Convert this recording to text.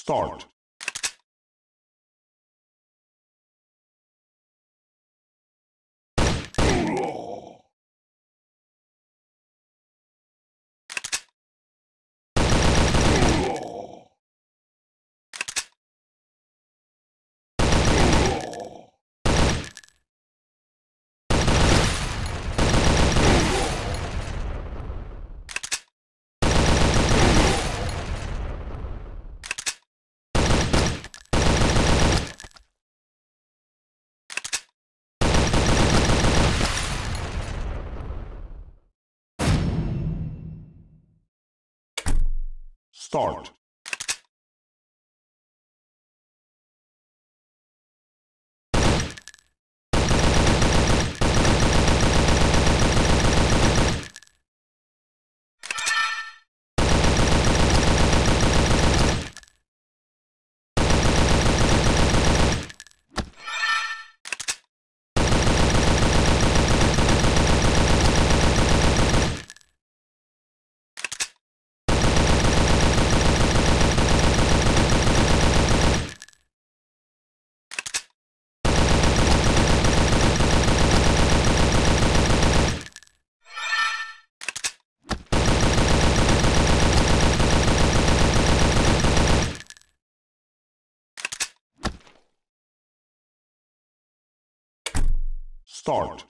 Start. Start. Start.